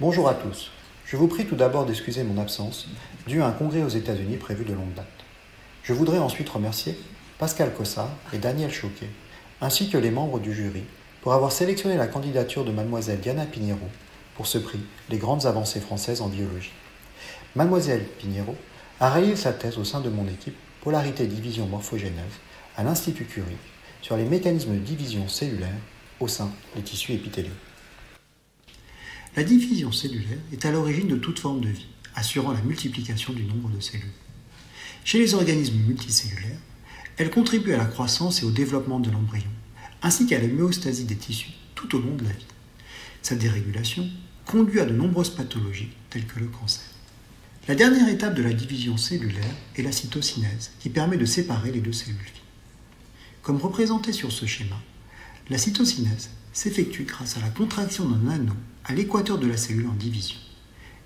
Bonjour à tous. Je vous prie tout d'abord d'excuser mon absence, due à un congrès aux États-Unis prévu de longue date. Je voudrais ensuite remercier Pascal Cossard et Daniel Choquet, ainsi que les membres du jury, pour avoir sélectionné la candidature de mademoiselle Diana Pinheiro pour ce prix Les grandes avancées françaises en biologie. Mademoiselle Pinheiro a réalisé sa thèse au sein de mon équipe Polarité Division Morphogénèse à l'Institut Curie sur les mécanismes de division cellulaire au sein des tissus épithéliaux. La division cellulaire est à l'origine de toute forme de vie, assurant la multiplication du nombre de cellules. Chez les organismes multicellulaires, elle contribue à la croissance et au développement de l'embryon, ainsi qu'à l'homéostasie des tissus tout au long de la vie. Sa dérégulation conduit à de nombreuses pathologies telles que le cancer. La dernière étape de la division cellulaire est la cytocinèse, qui permet de séparer les deux cellules. Comme représenté sur ce schéma, la cytocinèse s'effectue grâce à la contraction d'un anneau à l'équateur de la cellule en division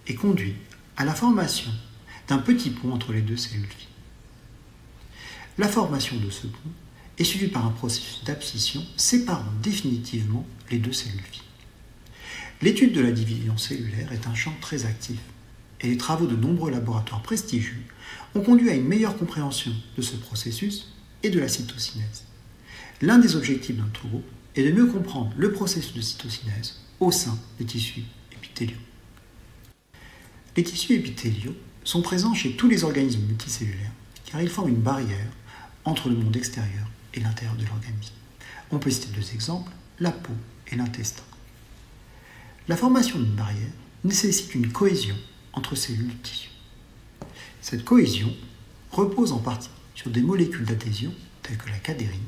et conduit à la formation d'un petit pont entre les deux cellules vie. La formation de ce pont est suivie par un processus d'abscission séparant définitivement les deux cellules vie. L'étude de la division cellulaire est un champ très actif et les travaux de nombreux laboratoires prestigieux ont conduit à une meilleure compréhension de ce processus et de la cytocinèse. L'un des objectifs de notre groupe est de mieux comprendre le processus de cytocinèse au sein des tissus épithéliaux. Les tissus épithéliaux sont présents chez tous les organismes multicellulaires car ils forment une barrière entre le monde extérieur et l'intérieur de l'organisme. On peut citer deux exemples, la peau et l'intestin. La formation d'une barrière nécessite une cohésion entre cellules du tissu. Cette cohésion repose en partie sur des molécules d'adhésion telles que la cadérine,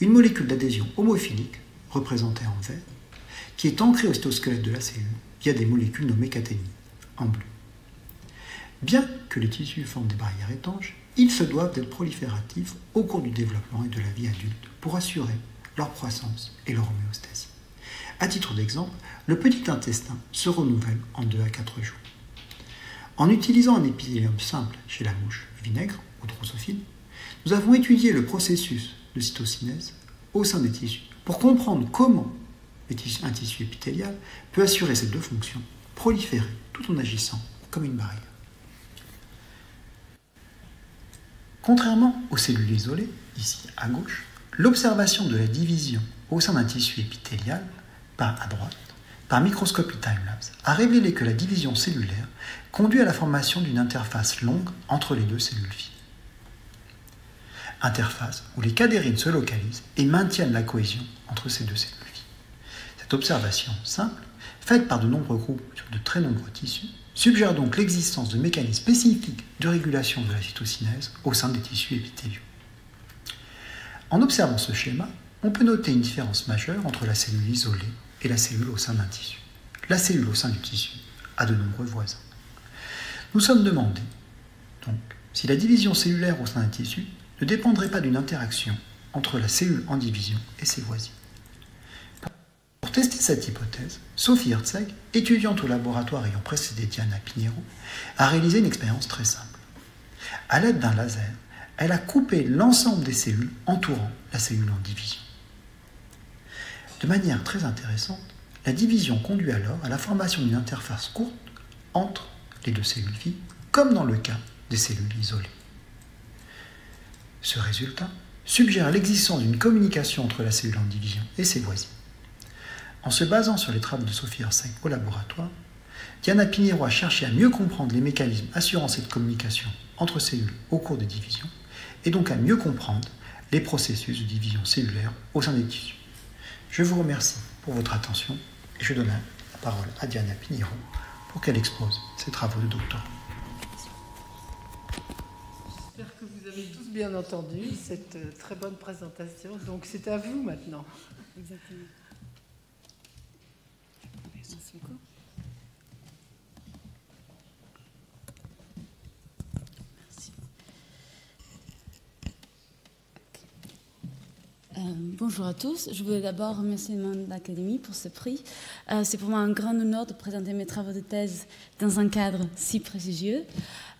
une molécule d'adhésion homophilique représentée en vert, qui est ancrée au cytosquelette de la cellule via des molécules nommées caténines, en bleu. Bien que les tissus forment des barrières étanches, ils se doivent d'être prolifératifs au cours du développement et de la vie adulte pour assurer leur croissance et leur homéostasie. À titre d'exemple, le petit intestin se renouvelle en 2 à 4 jours. En utilisant un épithélium simple chez la mouche vinaigre ou drosophile, nous avons étudié le processus de cytocinèse au sein des tissus pour comprendre comment un tissu épithélial peut assurer ces deux fonctions, proliférer tout en agissant comme une barrière. Contrairement aux cellules isolées, ici à gauche, l'observation de la division au sein d'un tissu épithélial, par à droite, par microscopie timelapse, a révélé que la division cellulaire conduit à la formation d'une interface longue entre les deux cellules vives. Interface où les cadérines se localisent et maintiennent la cohésion entre ces deux cellules. Cette observation simple, faite par de nombreux groupes sur de très nombreux tissus, suggère donc l'existence de mécanismes spécifiques de régulation de la cytocinèse au sein des tissus épithéliaux. En observant ce schéma, on peut noter une différence majeure entre la cellule isolée et la cellule au sein d'un tissu. La cellule au sein du tissu a de nombreux voisins. Nous sommes demandés, donc, si la division cellulaire au sein d'un tissu ne dépendrait pas d'une interaction entre la cellule en division et ses voisines. Pour tester cette hypothèse, Sophie Herzeg, étudiante au laboratoire ayant précédé Diana Pinheiro, a réalisé une expérience très simple. À l'aide d'un laser, elle a coupé l'ensemble des cellules entourant la cellule en division. De manière très intéressante, la division conduit alors à la formation d'une interface courte entre les deux cellules vives, comme dans le cas des cellules isolées. Ce résultat suggère l'existence d'une communication entre la cellule en division et ses voisines. En se basant sur les travaux de Sophie Herzeg au laboratoire, Diana Pinheiro a cherché à mieux comprendre les mécanismes assurant cette communication entre cellules au cours des divisions et donc à mieux comprendre les processus de division cellulaire au sein des tissus. Je vous remercie pour votre attention et je donne la parole à Diana Pinheiro pour qu'elle expose ses travaux de doctorat. J'espère que vous avez tous bien entendu cette euh, très bonne présentation. Donc c'est à vous maintenant. Exactement. Euh, bonjour à tous. Je voulais d'abord remercier d'Académie pour ce prix. Euh, c'est pour moi un grand honneur de présenter mes travaux de thèse dans un cadre si prestigieux.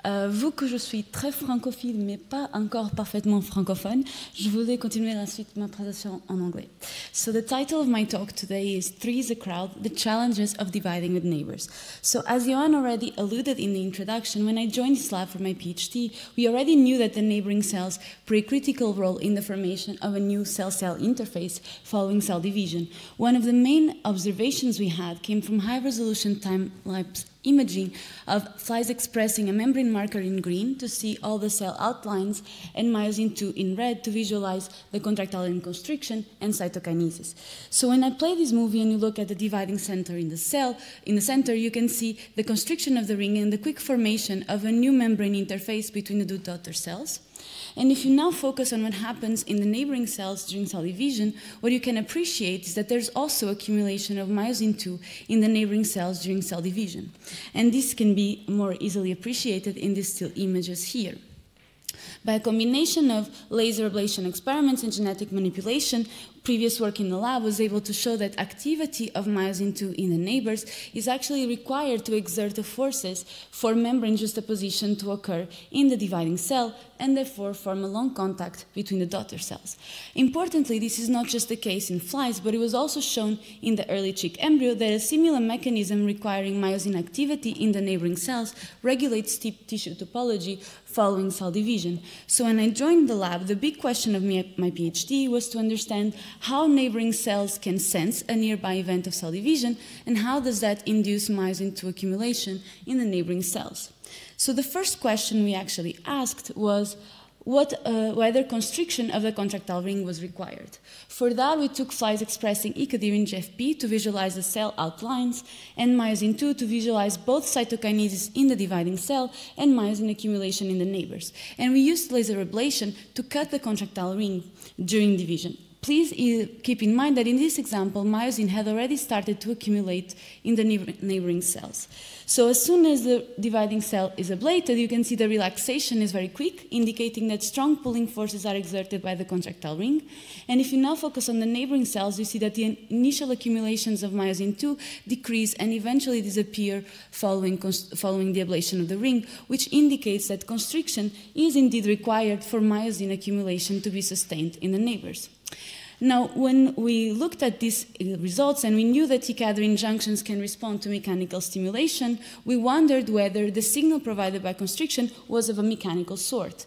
Euh, vu que je suis très francophile, mais pas encore parfaitement francophone, je voulais continuer la suite de ma présentation en anglais. So the title of my talk today is Three is a Crowd, The Challenges of Dividing with Neighbors. So as Yohanns already alluded in the introduction, when I joined this lab for my PhD, we already knew that the neighboring cells play a critical role in the formation of a new cell-cell interface following cell division. One of the main observations we had came from high-resolution time-lapse imaging of flies expressing a membrane marker in green to see all the cell outlines and myosin 2 in red to visualize the contractile and constriction and cytokinesis. So when I play this movie and you look at the dividing center in the cell, in the center you can see the constriction of the ring and the quick formation of a new membrane interface between the two daughter cells. And if you now focus on what happens in the neighboring cells during cell division, what you can appreciate is that there's also accumulation of myosin 2 in the neighboring cells during cell division. And this can be more easily appreciated in these still images here. By a combination of laser ablation experiments and genetic manipulation, previous work in the lab was able to show that activity of myosin 2 in the neighbors is actually required to exert the forces for membrane juxtaposition to occur in the dividing cell and therefore form a long contact between the daughter cells. Importantly, this is not just the case in flies, but it was also shown in the early chick embryo that a similar mechanism requiring myosin activity in the neighboring cells regulates tissue topology following cell division. So when I joined the lab, the big question of me, my PhD was to understand how neighboring cells can sense a nearby event of cell division and how does that induce myosin 2 accumulation in the neighboring cells. So the first question we actually asked was what, uh, whether constriction of the contractile ring was required. For that, we took flies expressing E-cadherin GFP to visualize the cell outlines and myosin 2 to visualize both cytokinesis in the dividing cell and myosin accumulation in the neighbors. And we used laser ablation to cut the contractile ring during division. Please keep in mind that in this example, myosin had already started to accumulate in the neighboring cells. So as soon as the dividing cell is ablated, you can see the relaxation is very quick, indicating that strong pulling forces are exerted by the contractile ring. And if you now focus on the neighboring cells, you see that the initial accumulations of myosin 2 decrease and eventually disappear following, following the ablation of the ring, which indicates that constriction is indeed required for myosin accumulation to be sustained in the neighbors. Now, when we looked at these uh, results and we knew that E-cadherin junctions can respond to mechanical stimulation, we wondered whether the signal provided by constriction was of a mechanical sort.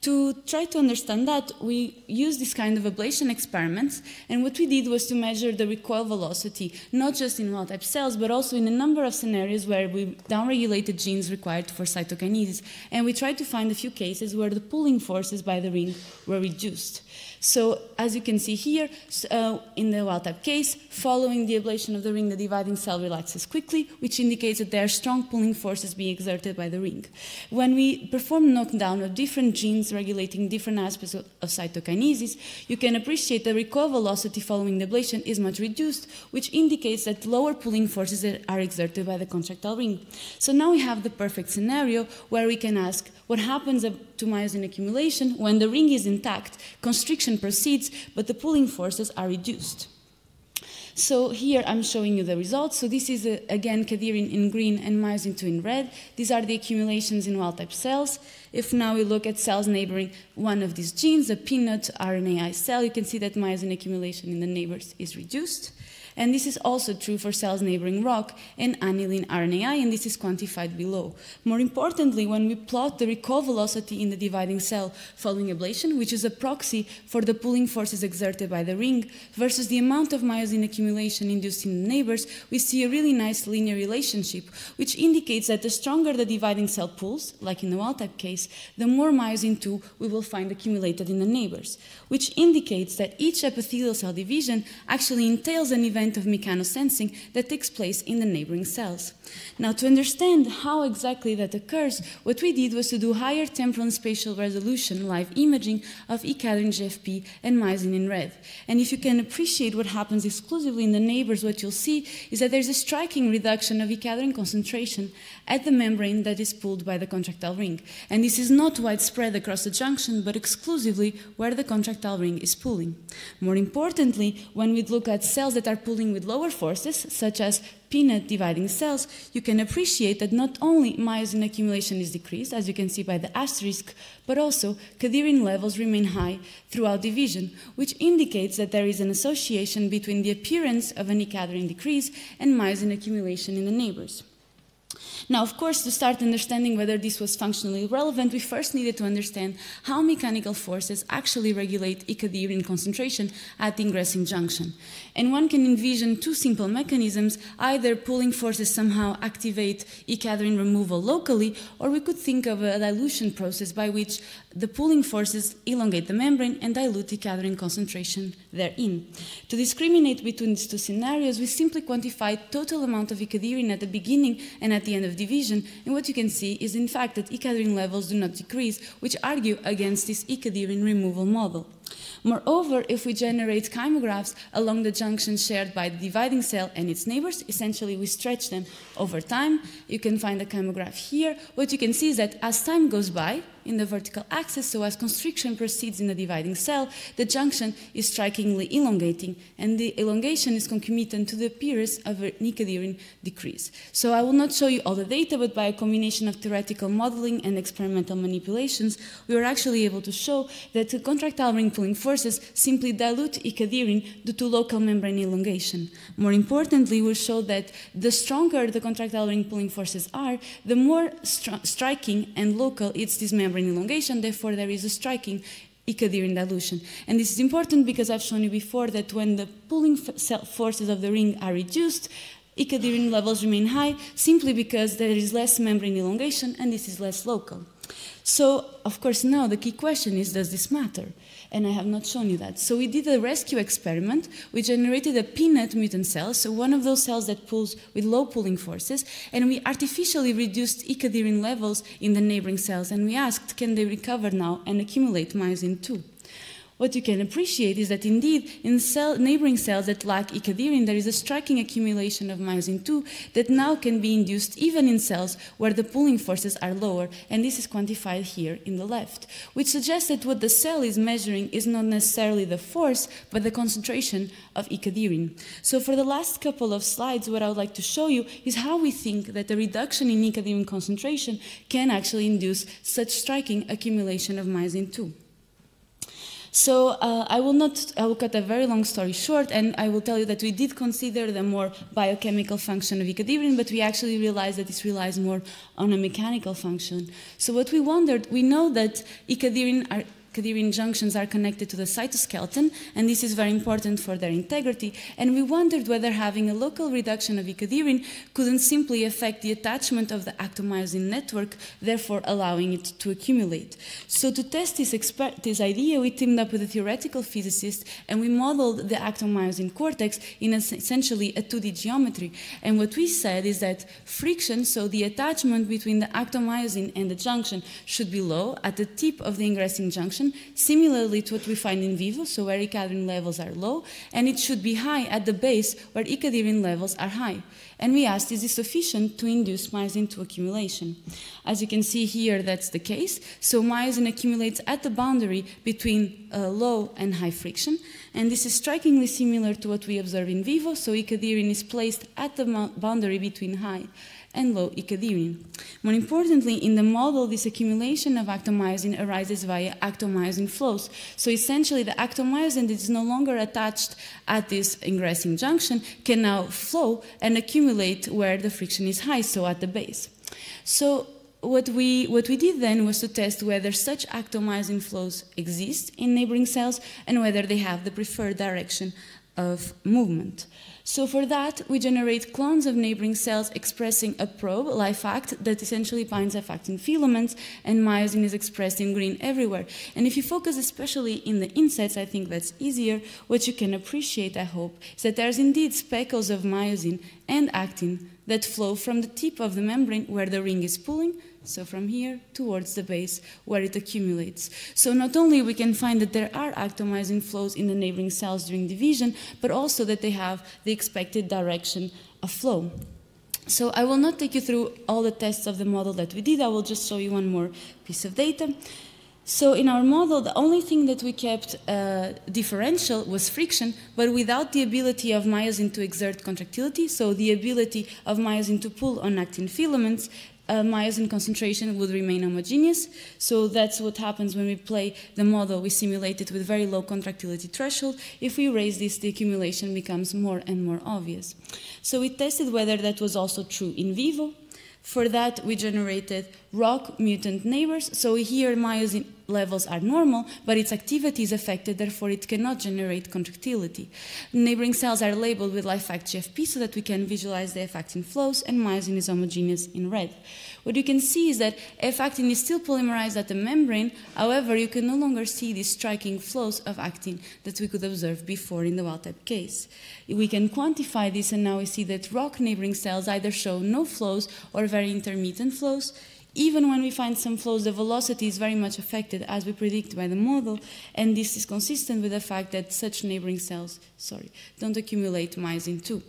To try to understand that, we used this kind of ablation experiments, and what we did was to measure the recoil velocity, not just in wild type cells, but also in a number of scenarios where we downregulated genes required for cytokinesis. And we tried to find a few cases where the pulling forces by the ring were reduced. So as you can see here, uh, in the wild-type case, following the ablation of the ring, the dividing cell relaxes quickly, which indicates that there are strong pulling forces being exerted by the ring. When we perform knockdown of different genes regulating different aspects of, of cytokinesis, you can appreciate the recoil velocity following the ablation is much reduced, which indicates that lower pulling forces are exerted by the contractile ring. So now we have the perfect scenario where we can ask what happens to myosin accumulation when the ring is intact, constriction proceeds, but the pulling forces are reduced. So here I'm showing you the results. So this is, uh, again, cadherin in green and myosin 2 in red. These are the accumulations in wild-type cells. If now we look at cells neighboring one of these genes, a peanut RNAi cell, you can see that myosin accumulation in the neighbors is reduced. And this is also true for cells neighboring ROCK and anillin RNAi, and this is quantified below. More importantly, when we plot the recoil velocity in the dividing cell following ablation, which is a proxy for the pulling forces exerted by the ring, versus the amount of myosin accumulation induced in the neighbors, we see a really nice linear relationship, which indicates that the stronger the dividing cell pulls, like in the wild-type case, the more myosin 2 we will find accumulated in the neighbors, which indicates that each epithelial cell division actually entails an event event of mechanosensing that takes place in the neighboring cells. Now, to understand how exactly that occurs, what we did was to do higher temporal and spatial resolution live imaging of E-cadherin GFP and myosin in red. And if you can appreciate what happens exclusively in the neighbors, what you'll see is that there's a striking reduction of E-cadherin concentration at the membrane that is pulled by the contractile ring. And this is not widespread across the junction, but exclusively where the contractile ring is pulling. More importantly, when we look at cells that are pulling with lower forces, such as peanut dividing cells, you can appreciate that not only myosin accumulation is decreased, as you can see by the asterisk, but also cadherin levels remain high throughout division, which indicates that there is an association between the appearance of an E-cadherin decrease and myosin accumulation in the neighbors. Now, of course, to start understanding whether this was functionally relevant, we first needed to understand how mechanical forces actually regulate E-cadherin concentration at the ingressing junction. And one can envision two simple mechanisms, either pulling forces somehow activate E-cadherin removal locally, or we could think of a dilution process by which the pulling forces elongate the membrane and dilute E-cadherin concentration therein. To discriminate between these two scenarios, we simply quantify total amount of E-cadherin at the beginning and at the end of division, and what you can see is in fact that E-cadherin levels do not decrease, which argue against this E-cadherin removal model. Moreover, if we generate kymographs along the junction shared by the dividing cell and its neighbors, essentially we stretch them over time. You can find the kymograph here. What you can see is that as time goes by, in the vertical axis, so as constriction proceeds in the dividing cell, the junction is strikingly elongating, and the elongation is concomitant to the appearance of a E-cadherin decrease. So I will not show you all the data, but by a combination of theoretical modeling and experimental manipulations, we were actually able to show that the contractile ring pulling forces simply dilute E-cadherin due to local membrane elongation. More importantly, we showed that the stronger the contractile ring pulling forces are, the more striking and local it's this elongation, therefore there is a striking E-cadherin dilution. And this is important because I've shown you before that when the pulling forces of the ring are reduced, E-cadherin levels remain high simply because there is less membrane elongation and this is less local. So, of course, now the key question is does this matter? And I have not shown you that. So we did a rescue experiment. We generated a peanut mutant cell, so one of those cells that pulls with low pulling forces, and we artificially reduced E-cadherin levels in the neighboring cells, and we asked, can they recover now and accumulate myosin 2? What you can appreciate is that indeed in cell, neighboring cells that lack E-cadherin, there is a striking accumulation of myosin 2 that now can be induced even in cells where the pulling forces are lower, and this is quantified here in the left, which suggests that what the cell is measuring is not necessarily the force, but the concentration of E-cadherin. So for the last couple of slides, what I would like to show you is how we think that the reduction in E-cadherin concentration can actually induce such striking accumulation of myosin 2. So uh, I will not, I will cut a very long story short, and I will tell you that we did consider the more biochemical function of E-cadherin, but we actually realized that this relies more on a mechanical function. So what we wondered, we know that E-cadherin are cadherin junctions are connected to the cytoskeleton, and this is very important for their integrity. And we wondered whether having a local reduction of E-cadherin couldn't simply affect the attachment of the actomyosin network, therefore allowing it to accumulate. So to test this, this idea, we teamed up with a theoretical physicist, and we modeled the actomyosin cortex in essentially a 2D geometry. And what we said is that friction, so the attachment between the actomyosin and the junction, should be low at the tip of the ingressing junction similarly to what we find in vivo, so where E-cadherin levels are low, and it should be high at the base where E-cadherin levels are high. And we asked, is this sufficient to induce myosin to accumulation? As you can see here, that's the case. So myosin accumulates at the boundary between uh, low and high friction, and this is strikingly similar to what we observe in vivo, so E-cadherin is placed at the boundary between high and low E-cadherin. More importantly, in the model, this accumulation of actomyosin arises via actomyosin flows. So essentially, the actomyosin that is no longer attached at this ingressing junction can now flow and accumulate where the friction is high, so at the base. So what we, what we did then was to test whether such actomyosin flows exist in neighboring cells and whether they have the preferred direction of movement. So for that, we generate clones of neighboring cells expressing a probe, LifeAct, that essentially binds F actin filaments, and myosin is expressed in green everywhere. And if you focus especially in the insets, I think that's easier. What you can appreciate, I hope, is that there's indeed speckles of myosin and actin that flow from the tip of the membrane where the ring is pulling so from here towards the base where it accumulates. So not only we can find that there are actomyosin flows in the neighboring cells during division, but also that they have the expected direction of flow. So I will not take you through all the tests of the model that we did. I will just show you one more piece of data. So in our model, the only thing that we kept uh, differential was friction, but without the ability of myosin to exert contractility, so the ability of myosin to pull on actin filaments, uh, myosin concentration would remain homogeneous. So that's what happens when we play the model. We simulate it with very low contractility threshold. If we raise this, the accumulation becomes more and more obvious. So we tested whether that was also true in vivo. For that, we generated ROCK mutant neighbors. So here, myosin levels are normal, but its activity is affected, therefore it cannot generate contractility. Neighboring cells are labeled with life LifeAct GFP so that we can visualize the F-actin flows, and myosin is homogeneous in red. What you can see is that F-actin is still polymerized at the membrane, however, you can no longer see these striking flows of actin that we could observe before in the wild-type case. We can quantify this, and now we see that ROCK neighboring cells either show no flows or very intermittent flows, even when we find some flows, the velocity is very much affected as we predict by the model, and this is consistent with the fact that such neighboring cells, sorry, don't accumulate myosin 2.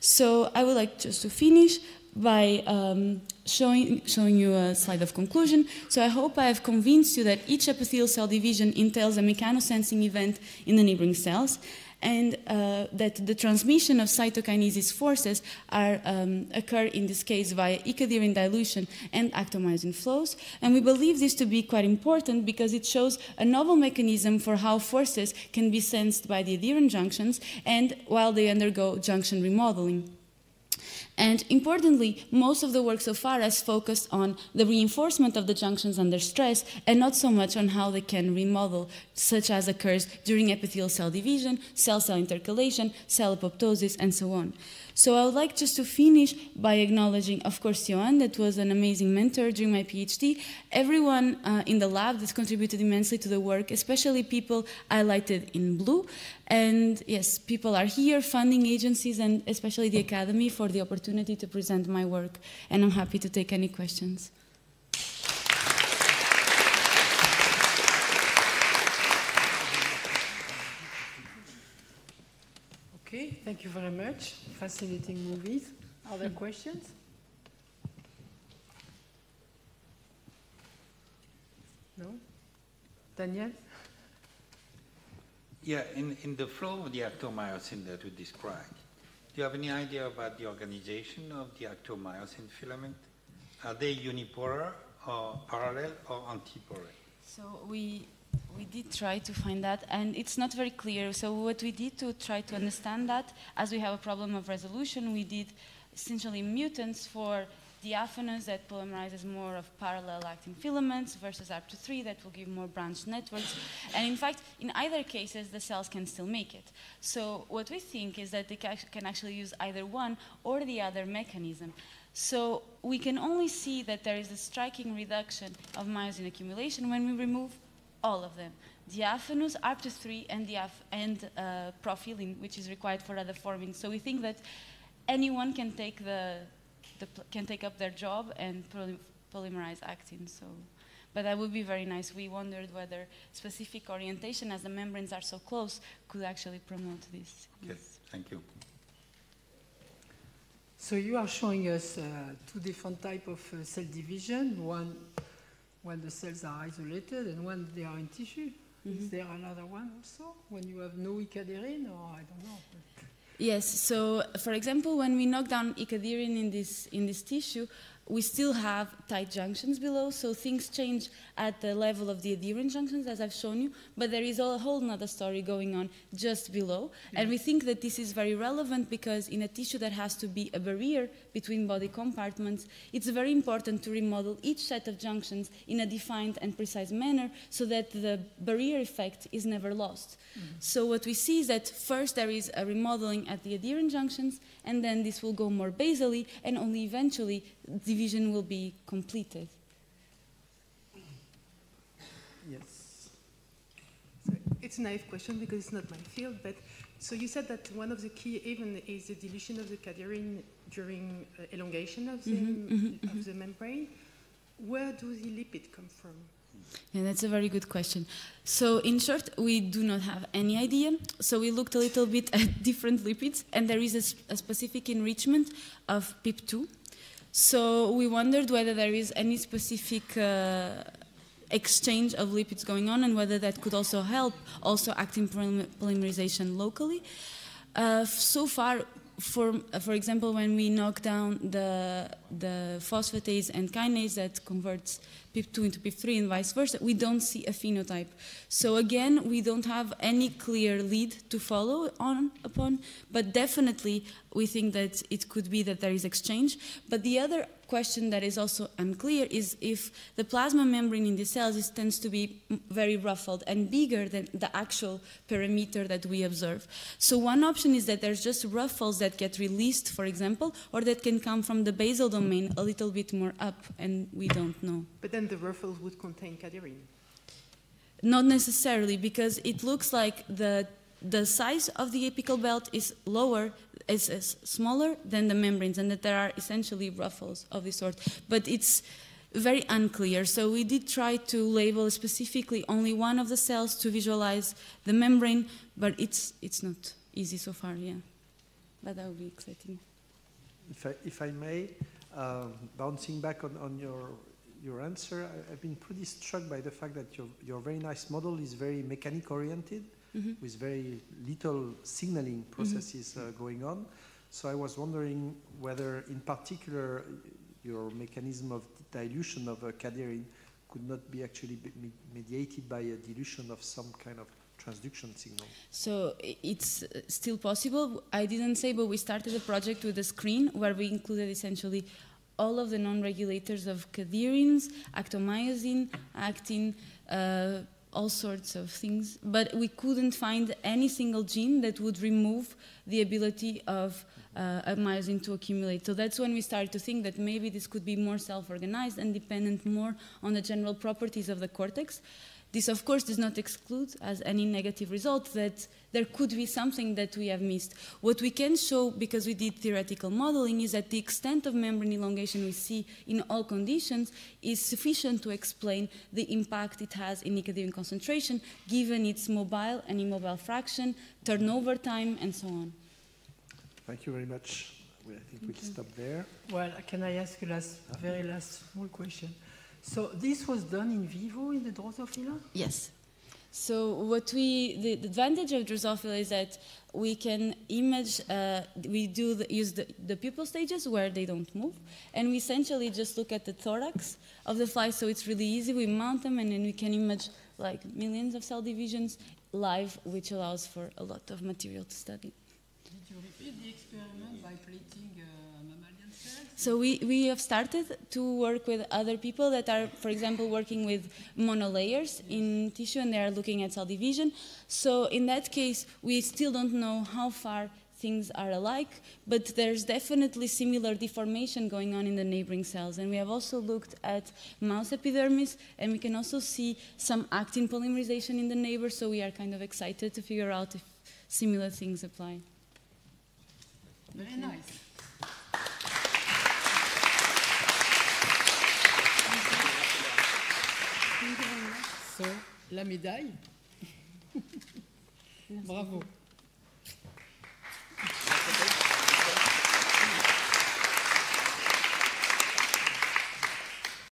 So I would like just to finish by um, showing, showing you a slide of conclusion. So I hope I have convinced you that each epithelial cell division entails a mechanosensing event in the neighboring cells, and uh, that the transmission of cytokinesis forces are, um, occur in this case via ecadherin dilution and actomyosin flows. And we believe this to be quite important because it shows a novel mechanism for how forces can be sensed by the adherens junctions and while they undergo junction remodeling. And importantly, most of the work so far has focused on the reinforcement of the junctions under stress and not so much on how they can remodel, such as occurs during epithelial cell division, cell-cell intercalation, cell apoptosis, and so on. So I would like just to finish by acknowledging, of course, Yohanns, that was an amazing mentor during my PhD, everyone uh, in the lab that contributed immensely to the work, especially people highlighted in blue. And yes, people are here, funding agencies, and especially the Academy for the opportunity to present my work. And I'm happy to take any questions. Okay, thank you very much. Fascinating movies. Other questions? No? Daniel? Yeah, in, in the flow of the actomyosin that we described, do you have any idea about the organization of the actomyosin filament? Are they unipolar or parallel or antipolar? So we we did try to find that, and it's not very clear. So what we did to try to understand that, as we have a problem of resolution, we did essentially mutants for diaphanous that polymerizes more of parallel actin filaments versus ARP2-3 that will give more branched networks. And in fact, in either cases, the cells can still make it. So what we think is that they can actually use either one or the other mechanism. So we can only see that there is a striking reduction of myosin accumulation when we remove all of them. Diaphanous, ARP2-3, and, diaph and uh, profilin, which is required for other forming. So we think that anyone can take, the, the can take up their job and poly polymerize actin. So, but that would be very nice. We wondered whether specific orientation, as the membranes are so close, could actually promote this. Yes, thank you. So you are showing us uh, two different type of uh, cell division. One when the cells are isolated and when they are in tissue. Mm -hmm. Is mm-hmm. there another one also when you have no ecadherin or I don't know? Yes. So, for example, when we knock down ecadherin in this in this tissue, we still have tight junctions below, so things change at the level of the adherens junctions, as I've shown you, but there is a whole other story going on just below. Yeah. And we think that this is very relevant because in a tissue that has to be a barrier between body compartments, it's very important to remodel each set of junctions in a defined and precise manner so that the barrier effect is never lost. Mm -hmm. So what we see is that first there is a remodeling at the adherens junctions, and then this will go more basally, and only eventually division will be completed. Yes. So it's a naive question because it's not my field, but so you said that one of the key even is the deletion of the cadherin during uh, elongation of the, mm -hmm, mm -hmm, of the membrane. Where do the lipids come from? Yeah, that's a very good question. So, in short, we do not have any idea. So, we looked a little bit at different lipids, and there is a, a specific enrichment of PIP2. So, we wondered whether there is any specific uh, exchange of lipids going on and whether that could also help also actin polymerization locally. Uh, so far, for, for example, when we knock down the, the phosphatase and kinase that converts PIP2 into PIP3 and vice versa, we don't see a phenotype. So again, we don't have any clear lead to follow on upon, but definitely we think that it could be that there is exchange. But the other question that is also unclear is if the plasma membrane in the cells is, tends to be very ruffled and bigger than the actual perimeter that we observe. So one option is that there's just ruffles that get released, for example, or that can come from the basal domain a little bit more up, and we don't know. But then the ruffles would contain cadherin. Not necessarily, because it looks like the the size of the apical belt is lower, is, is, smaller than the membranes, and that there are essentially ruffles of this sort. But it's very unclear. So we did try to label specifically only one of the cells to visualize the membrane, but it's it's not easy so far. Yeah, but that would be exciting. If I, if I may, um, bouncing back on, on your your answer, I, have been pretty struck by the fact that your, your very nice model is very mechanic oriented mm -hmm. with very little signaling processes mm -hmm. uh, going on. So I was wondering whether, in particular, your mechanism of dilution of a cadherin could not be actually be mediated by a dilution of some kind of transduction signal. So it's still possible. I didn't say, but we started the project with a screen where we included essentially all of the non-regulators of cadherins, actomyosin, actin, uh, all sorts of things, but we couldn't find any single gene that would remove the ability of uh, myosin to accumulate. So that's when we started to think that maybe this could be more self-organized and dependent more on the general properties of the cortex. This, of course, does not exclude as any negative result that there could be something that we have missed. What we can show, because we did theoretical modeling, is that the extent of membrane elongation we see in all conditions is sufficient to explain the impact it has in nicotine concentration, given its mobile and immobile fraction, turnover time, and so on. Thank you very much. I think we'll stop there. Well, can I ask a last, very last small question? So this was done in vivo in the Drosophila? Yes. So what we, the, the advantage of Drosophila is that we can image, uh, we do the, use the, the pupal stages where they don't move, and we essentially just look at the thorax of the fly, so it's really easy. We mount them, and then we can image like millions of cell divisions live, which allows for a lot of material to study. Did you repeat the experiment by plating so we, we have started to work with other people that are, for example, working with monolayers in tissue and they are looking at cell division. So in that case, we still don't know how far things are alike, but there's definitely similar deformation going on in the neighboring cells. And we have also looked at mouse epidermis, and we can also see some actin polymerization in the neighbor, so we are kind of excited to figure out if similar things apply. Very nice. La médaille. Bravo.